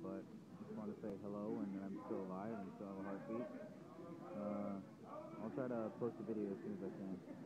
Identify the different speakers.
Speaker 1: but just want to say hello and I'm still alive and still have a heartbeat. Uh, I'll try to post a video as soon as I can.